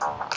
¡Gracias!